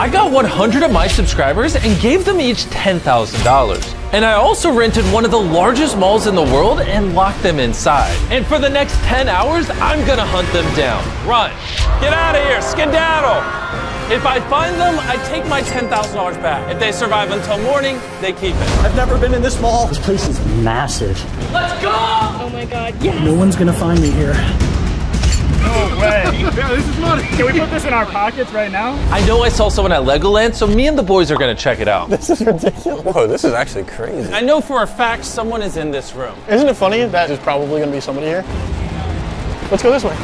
I got 100 of my subscribers and gave them each $10,000. And I also rented one of the largest malls in the world and locked them inside. And for the next 10 hours, I'm gonna hunt them down. Run. Get out of here, skedaddle. If I find them, I take my $10,000 back. If they survive until morning, they keep it. I've never been in this mall. This place is massive. Let's go! Oh my god, yes! No one's gonna find me here. No way. yeah, this is money. Can we put this in our pockets right now? I know I saw someone at Legoland, so me and the boys are gonna check it out. This is ridiculous. Whoa, this is actually crazy. I know for a fact someone is in this room. Isn't it funny that there's probably gonna be somebody here? Let's go this way.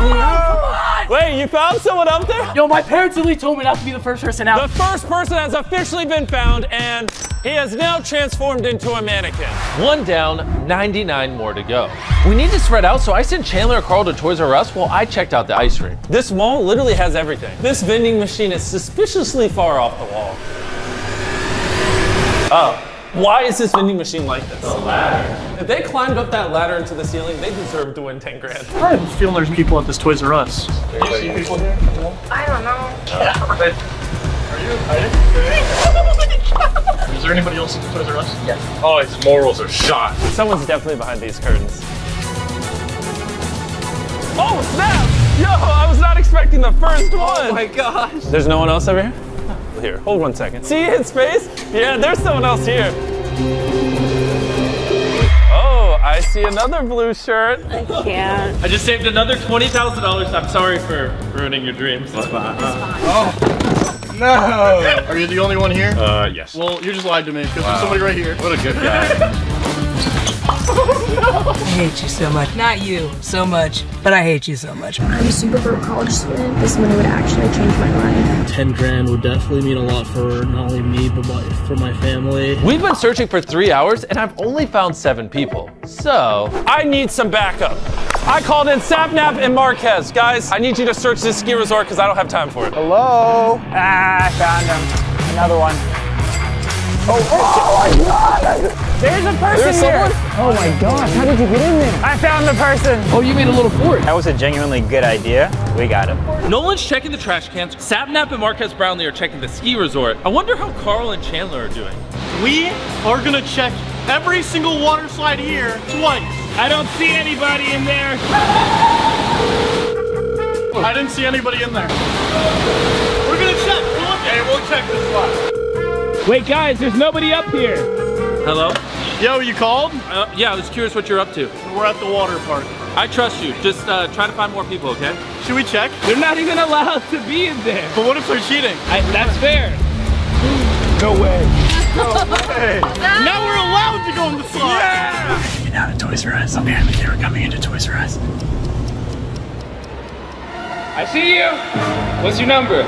Oh Wait, you found someone up there? Yo, my parents literally told me not to be the first person out. The first person has officially been found, and he has now transformed into a mannequin. One down, 99 more to go. We need to spread out, so I sent Chandler and Carl to Toys R Us while I checked out the ice rink. This mall literally has everything. This vending machine is suspiciously far off the wall. Oh. Why is this vending machine like this? The ladder. If they climbed up that ladder into the ceiling, they deserve to win 10 grand. I have a feeling there's people at this Toys R Us. Do you see people here? I don't. Is there anybody else at the Toys R Us? Oh, his morals are shot. Someone's definitely behind these curtains. Oh, snap! Yo, I was not expecting the first oh one. Oh my gosh. There's no one else over here? Here, hold one second. See his face? Yeah, there's someone else here. Oh, I see another blue shirt. I can't. I just saved another $20,000. I'm sorry for ruining your dreams. It's fine. Oh. No! Are you the only one here? Uh, yes. Well, you just lied to me because there's somebody right here. What a good guy. I hate you so much. Not you so much, but I hate you so much. I'm a super broke college student. This money would actually change my life. 10 grand would definitely mean a lot for not only me, but my, for my family. We've been searching for three hours and I've only found seven people. So, I need some backup. I called in Sapnap and Marques. Guys, I need you to search this ski resort because I don't have time for it. Hello? Ah, I found him. Another one. Oh, my God! there's a person here. Oh my gosh, how did you get in there? I found the person. Oh, you made a little fort. That was a genuinely good idea. We got him. Nolan's checking the trash cans. Sapnap and Marques Brownlee are checking the ski resort. I wonder how Carl and Chandler are doing. We are gonna check every single water slide here twice. I don't see anybody in there. I didn't see anybody in there. We're gonna check. We'll look. Hey, we'll check this slide. Wait, guys, there's nobody up here. Hello? Yo, you called? Uh, yeah, I was curious what you're up to. We're at the water park. I trust you. Just uh, try to find more people, okay? Should we check? They're not even allowed to be in there. But what if they're cheating? I, that's fair. No way. Hey, now we're allowed to go in the slide. Get out of Toys R Us. Apparently they were coming into Toys R Us. I see you. What's your number?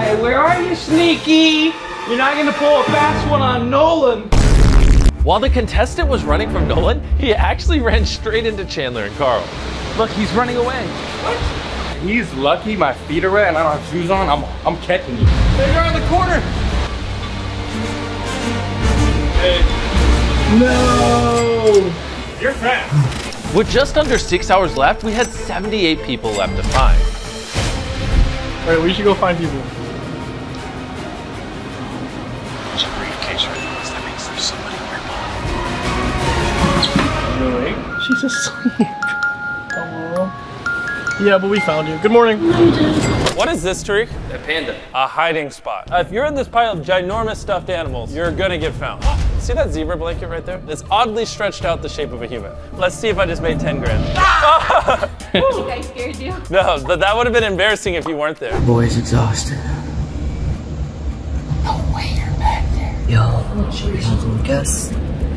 Hey, where are you, Sneaky? You're not gonna pull a fast one on Nolan. While the contestant was running from Nolan, he actually ran straight into Chandler and Carl. Look, he's running away. What? He's lucky my feet are wet and I don't have shoes on. I'm, I'm catching you. They're around the corner. Hey. No! You're fast. With just under six hours left, we had 78 people left to find. All right, we should go find people. She's asleep. Hello? Yeah, but we found you. Good morning. What is this, Tariq? A panda. A hiding spot. Uh, if you're in this pile of ginormous stuffed animals, you're gonna get found. See that zebra blanket right there? It's oddly stretched out the shape of a human. Let's see if I just made 10 grand. You guys scared you? No, but that would have been embarrassing if you weren't there. Boy's exhausted. No way you're back there. Yo, should we have guess?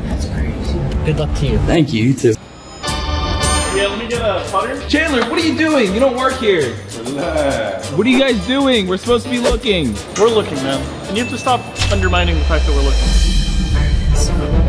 That's crazy. Good luck to you. Thank you, you too. Yeah, let me get uh, a putter. Chandler, what are you doing? You don't work here. What are you guys doing? We're supposed to be looking. We're looking, man. And you have to stop undermining the fact that we're looking.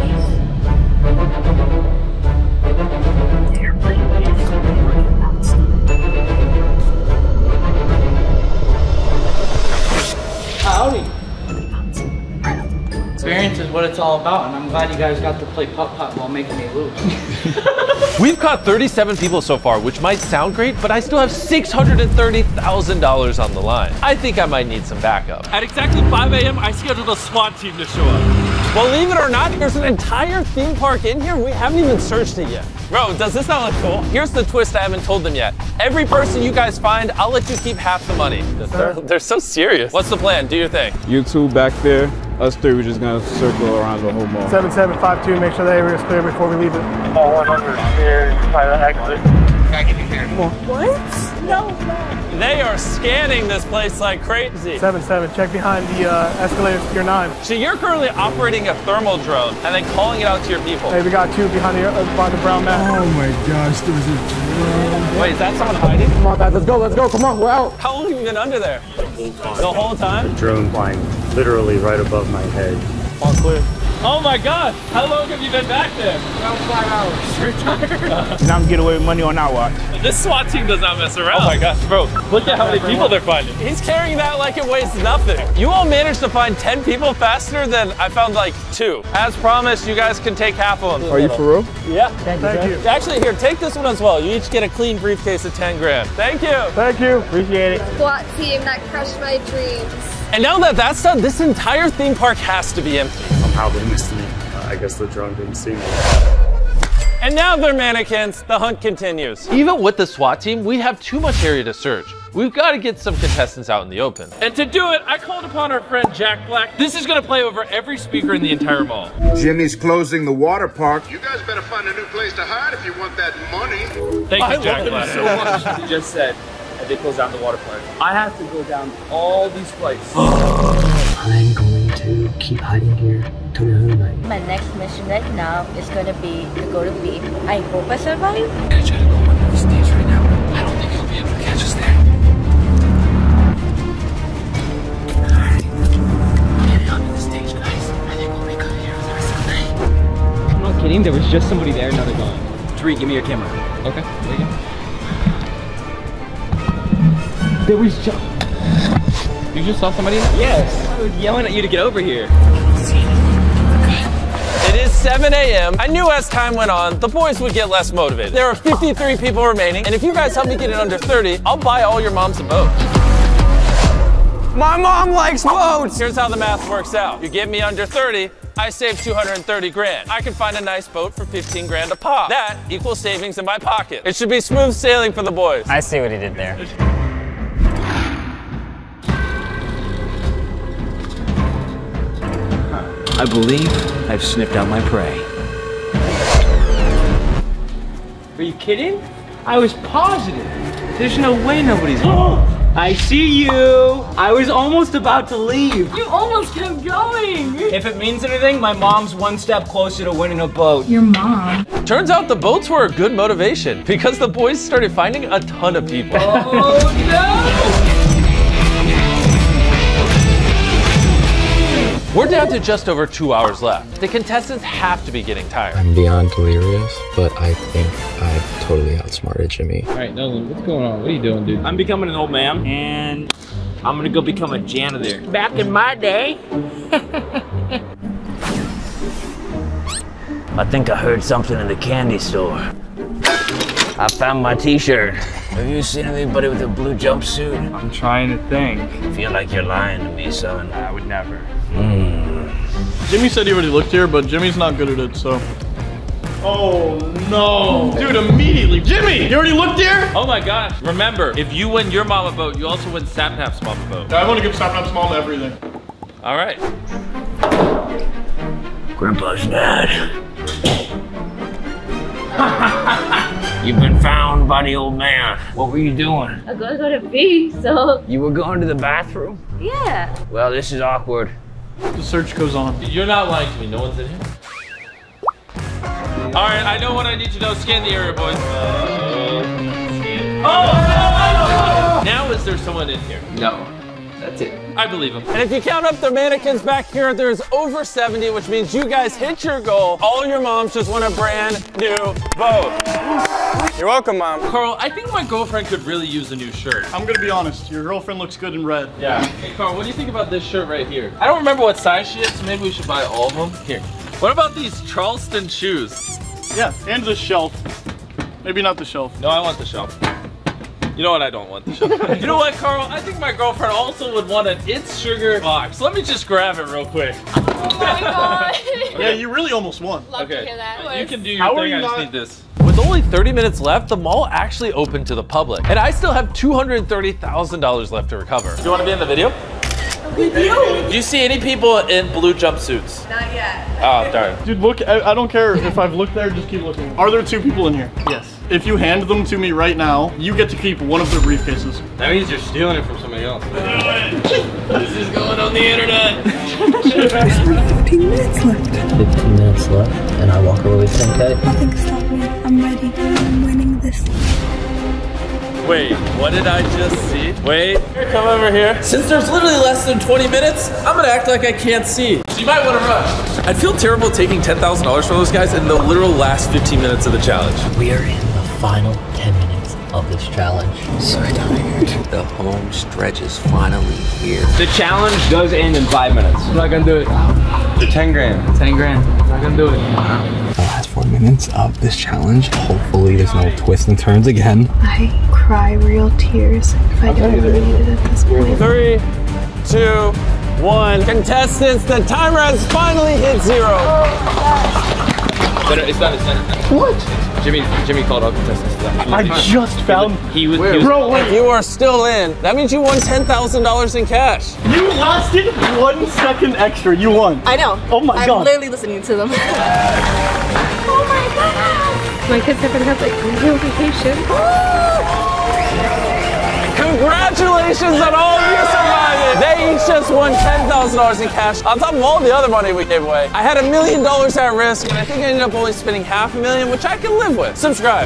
Experience is what it's all about, and I'm glad you guys got to play putt putt while making me lose. We've caught 37 people so far, which might sound great, but I still have $630,000 on the line. I think I might need some backup. At exactly 5 a.m., I scheduled a SWAT team to show up. Believe it or not, there's an entire theme park in here. We haven't even searched it yet. Bro, does this not look cool? Here's the twist I haven't told them yet. Every person you guys find, I'll let you keep half the money. They're, they're so serious. What's the plan? Do your thing. You two back there, us three, we're just gonna circle around the whole mall. 7752, make sure the area is clear before we leave it. All around here try the hack this guy in here what? No they are scanning this place like crazy. 77, check behind the uh, escalators to your 9. So you're currently operating a thermal drone and then calling it out to your people. Hey, we got two behind the, uh, behind the brown mat. Oh my gosh, there's a drone. Wait, is that someone hiding? Come on, guys, let's go, let's go, come on, we're out. How long have you been under there? The whole time? drone flying literally right above my head. All clear. Oh my god, how long have you been back there? About five hours. You're tired. Now I'm getting away with money on our watch. This SWAT team does not mess around. Oh my gosh, bro. Look at how many people they're finding. He's carrying that like it weighs nothing. You all managed to find 10 people faster than I found like two. As promised, you guys can take half of them. Are you for real? Yeah. Thank you. Actually, here, take this one as well. You each get a clean briefcase of 10 grand. Thank you. Thank you. Appreciate it. SWAT team that crushed my dreams. And now that that's done, this entire theme park has to be empty. Somehow they missed me. Uh, I guess the drone didn't see me. And now they're mannequins. The hunt continues. Even with the SWAT team, we have too much area to search. We've got to get some contestants out in the open. And to do it, I called upon our friend Jack Black. This is gonna play over every speaker in the entire mall. Jimmy's closing the water park. You guys better find a new place to hide if you want that money. Thank you, Jack Black. so much. You just said that they close down the water park. I have to go down all these flights. I'm going to keep hiding here till the other night. My next mission right now is gonna be to go to beach. I hope I survive. I'm trying to go under this stage right now. I don't think he'll be able to catch kidding, there was just somebody there, now they're gone. Tariq, give me your camera. Okay, there you go. There was just. You just saw somebody? Yes! I was yelling at you to get over here. It is 7 a.m. I knew as time went on, the boys would get less motivated. There are 53 people remaining, and if you guys help me get it under 30, I'll buy all your moms a boat. My mom likes boats. Here's how the math works out. You get me under 30, I save 230 grand. I can find a nice boat for 15 grand a pop. That equals savings in my pocket. It should be smooth sailing for the boys. I see what he did there. I believe I've sniffed out my prey. Are you kidding? I was positive. There's no way nobody's. I see you. I was almost about to leave. You almost kept going. If it means anything, my mom's one step closer to winning a boat. Your mom. Turns out the boats were a good motivation because the boys started finding a ton of people. Oh no! We're down to just over two hours left. The contestants have to be getting tired. I'm beyond delirious, but I think I've totally outsmarted Jimmy. All right, Nolan, what's going on? What are you doing, dude? I'm becoming an old man, and I'm gonna go become a janitor. Back in my day. I think I heard something in the candy store. I found my t-shirt. Have you seen anybody with a blue jumpsuit? I'm trying to think. I feel like you're lying to me, son. I would never. Hmm. Jimmy said he already looked here, but Jimmy's not good at it, so. Oh no. Dude, immediately. Jimmy, you already looked here? Oh my gosh. Remember, if you win your mama boat, you also win Sapnap's mama boat. I want to give Sapnap Small to everything. All right. Grandpa's dad. You've been found by the old man. What were you doing? I'm gonna go to beach, so You were going to the bathroom? yeah. Well, this is awkward. The search goes on. You're not lying to me. No one's in here. All right, I know what I need to know. Scan the area, boys. Oh! Now is there someone in here? No, that's it. I believe him. And if you count up the mannequins back here, there's over 70, which means you guys hit your goal. All your moms just want a brand new boat. You're welcome, Mom. Carl, I think my girlfriend could really use a new shirt. I'm gonna be honest. Your girlfriend looks good in red. Yeah. Hey, Carl, what do you think about this shirt right here? I don't remember what size she is, so maybe we should buy all of them. Here, What about these Charleston shoes? Yeah, and the shelf. Maybe not the shelf. No, I want the shelf. You know what? I don't want the shelf. you know what, Carl? I think my girlfriend also would want an It's Sugar box. Let me just grab it real quick. Oh my god. Yeah, you really almost won. Love Okay. to hear that. You can do your How are thing. you I just not- need this. With only 30 minutes left, the mall actually opened to the public, and I still have $230,000 left to recover. Do you want to be in the video? Do you see any people in blue jumpsuits? Not yet. Oh, darn. Dude, look, I, I don't care if I've looked there, just keep looking. Are there two people in here? Yes. If you hand them to me right now, you get to keep one of the briefcases. That means you're stealing it from somebody else. this is going on the internet. 15 minutes left. 15 minutes left, and I walk away with 10k. Nothing can stop me. I'm ready. I'm winning this. Wait, what did I just see? Wait, come over here. Since there's literally less than 20 minutes, I'm gonna act like I can't see. So you might wanna rush. I'd feel terrible taking $10,000 from those guys in the literal last 15 minutes of the challenge. We are in the final 10 minutes of this challenge. So tired. The home stretch is finally here. The challenge does end in five minutes. I'm not gonna do it. The 10 grand. 10 grand. Not gonna do it. The last four minutes of this challenge. Hopefully there's no twists and turns again. I cry real tears if I don't believe it at this point. Three, two, one. Contestants, the timer has finally hit zero. Oh It's done, it's done. What? Jimmy, Jimmy called all contestants. I just found. He was, he was Bro, wait. You are still in, that means you won $10,000 in cash. You lasted one second extra. You won. I know. Oh my god. I'm literally listening to them. Oh my god. My kids are gonna have like real vacation. Oh, Congratulations on all of you surviving. They each just won $10,000 in cash on top of all the other money we gave away. I had a million dollars at risk, and I think I ended up only spending half a million, which I can live with. Subscribe.